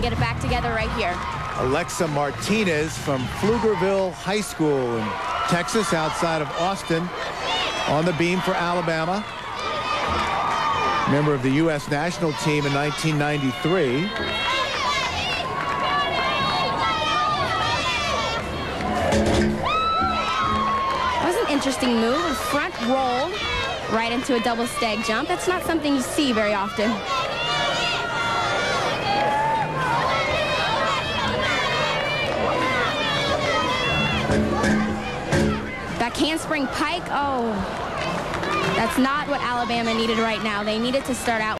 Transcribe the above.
can get it back together right here. Alexa Martinez from Pflugerville High School in Texas outside of Austin on the beam for Alabama. Member of the U.S. national team in 1993. That was an interesting move. A front roll right into a double stag jump. That's not something you see very often. That handspring pike, oh, that's not what Alabama needed right now. They needed to start out